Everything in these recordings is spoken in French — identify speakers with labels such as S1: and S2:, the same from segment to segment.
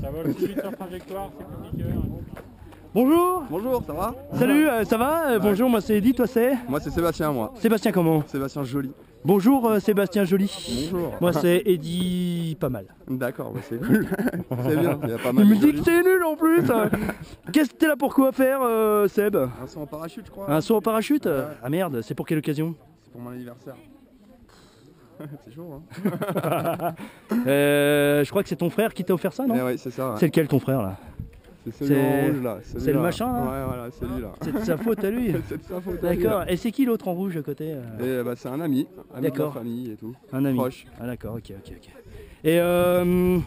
S1: Ça va vite sur trajectoire, c'est compliqué.
S2: Bonjour
S3: Bonjour, ça va?
S2: Salut, euh, ça va? Euh, Bonjour, moi c'est Eddy, toi c'est?
S3: Moi c'est Sébastien, moi.
S2: Sébastien comment?
S3: Sébastien Joly.
S2: Bonjour euh, Sébastien Joly.
S3: Bonjour.
S2: Moi c'est Eddy pas mal.
S3: D'accord, bah, c'est cool. c'est bien, il y a pas
S2: Il
S3: mal
S2: me
S3: de
S2: dit que c'est nul en plus Qu'est-ce que t'es là pour quoi faire euh, Seb?
S3: Un saut en parachute, je crois.
S2: Un saut en parachute? Ah merde, c'est pour quelle occasion?
S3: C'est pour mon anniversaire. c'est chaud, hein
S2: Euh, Je crois que c'est ton frère qui t'a offert ça, non
S3: Eh ouais, c'est ça. ouais.
S2: C'est lequel ton frère là
S3: C'est celui en
S2: c'est-
S3: rouge là.
S2: c'est
S3: celui-là.
S2: le machin, là
S3: Ouais, voilà, c'est lui là.
S2: C'est de sa faute à lui
S3: C'est de sa faute. à lui,
S2: D'accord, et c'est qui l'autre en rouge à côté euh
S3: Et bah, c'est un ami, ami de la famille et tout.
S2: Un ami
S3: Proche.
S2: Ah d'accord, ok, ok, ok. Et, euh,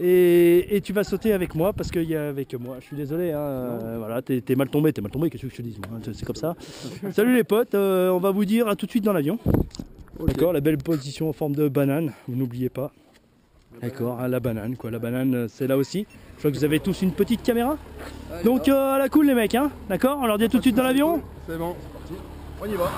S2: et, et tu vas sauter avec moi parce qu'il y a avec moi. Je suis désolé, hein, euh, voilà, t'es mal tombé, t'es mal tombé, qu'est-ce que je te moi, hein, C'est comme ça. Salut les potes, euh, on va vous dire à tout de suite dans l'avion. D'accord, la belle position en forme de banane, vous n'oubliez pas. D'accord, hein, la banane quoi, la banane euh, c'est là aussi. Je vois que vous avez tous une petite caméra.
S3: Allez,
S2: Donc euh, à la cool les mecs, hein, d'accord On leur dit à tout de suite dans l'avion
S3: C'est bon, c'est parti. On y va.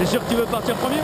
S2: T'es sûr que tu veux partir premier?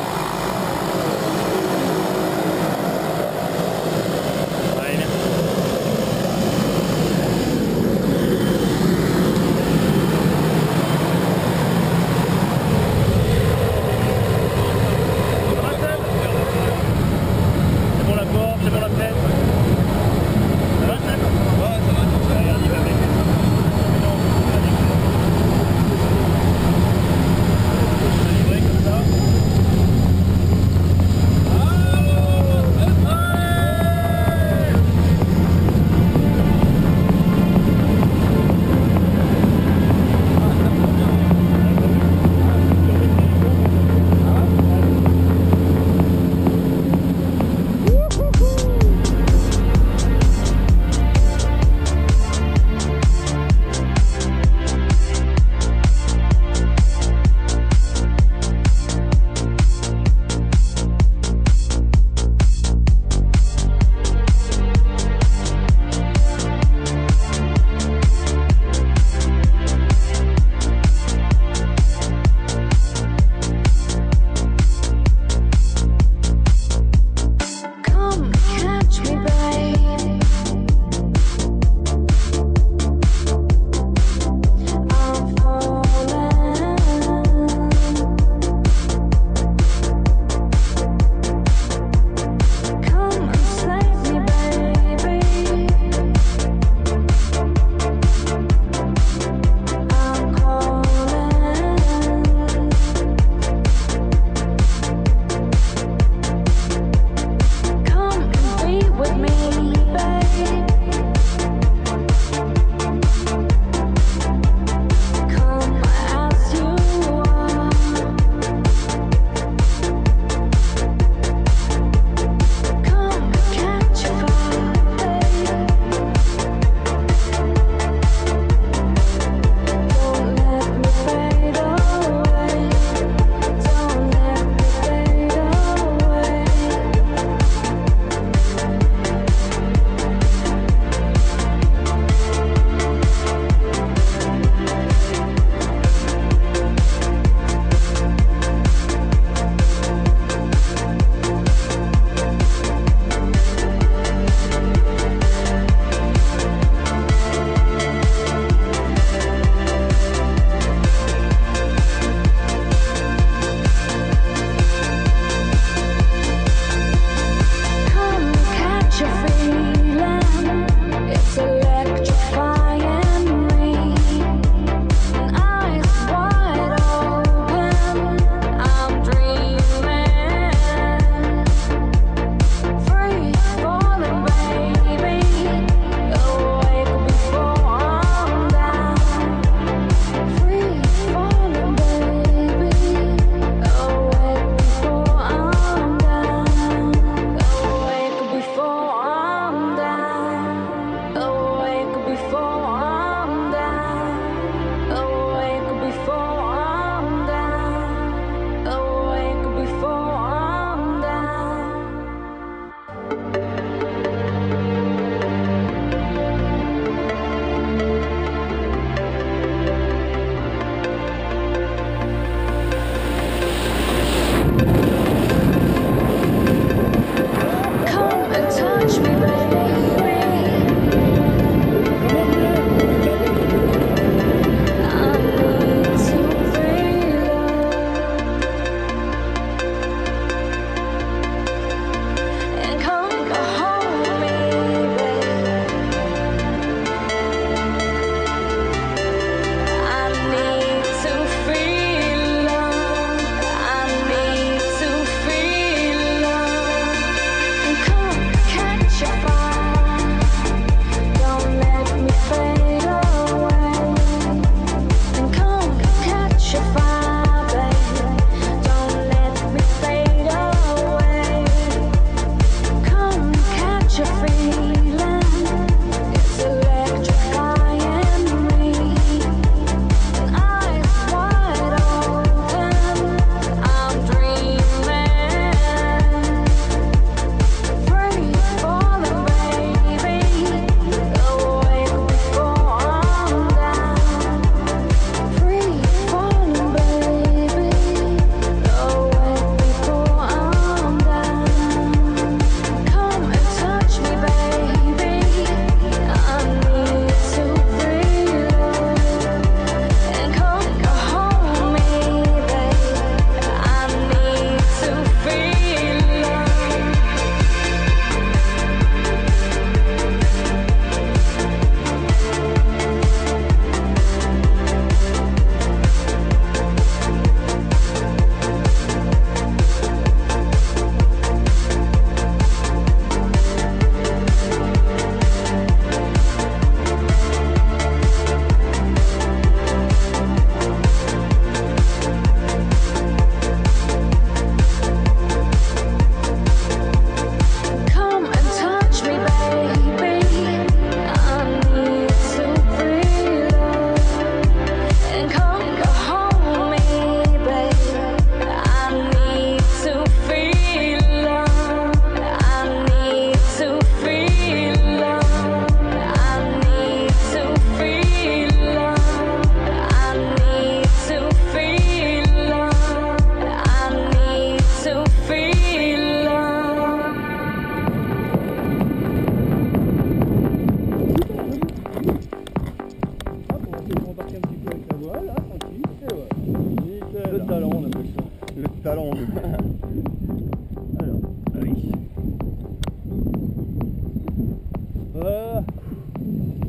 S2: Voilà.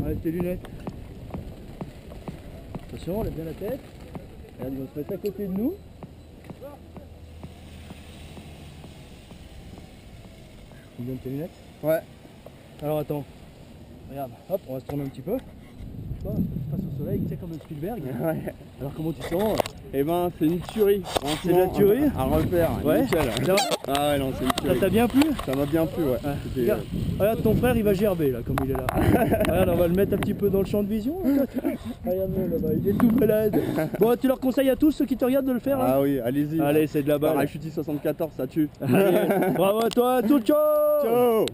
S2: Enlève tes lunettes. Attention, lève bien la tête. Regarde, ils vont se mettre à côté de nous. Tu me donnes tes lunettes?
S3: Ouais.
S2: Alors attends. Regarde, hop, on va se tourner un petit peu. Tu face au soleil, tu sais comme un Spielberg.
S3: Ouais.
S2: Alors comment tu sens
S3: Eh ben, c'est une tuerie.
S2: C'est la tuerie
S3: Un repère.
S2: Ouais.
S3: Nickel.
S2: Ça va?
S3: Ah ouais, non, c'est une
S2: Ça
S3: tuerie.
S2: t'a bien plu?
S3: Ça m'a bien plu, ouais. C'était-
S2: Regarde, regarde, ton frère, il va gerber là, comme il est là. regarde, on va le mettre un petit peu dans le champ de vision. là, là-bas, il est tout malade. Bon, tu leur conseilles à tous ceux qui te regardent de le faire là
S3: Ah oui, allez-y.
S2: Allez, c'est de la balle.
S3: Parachutiste 74, ça tue.
S2: Bravo à toi, tout ciao
S3: Ciao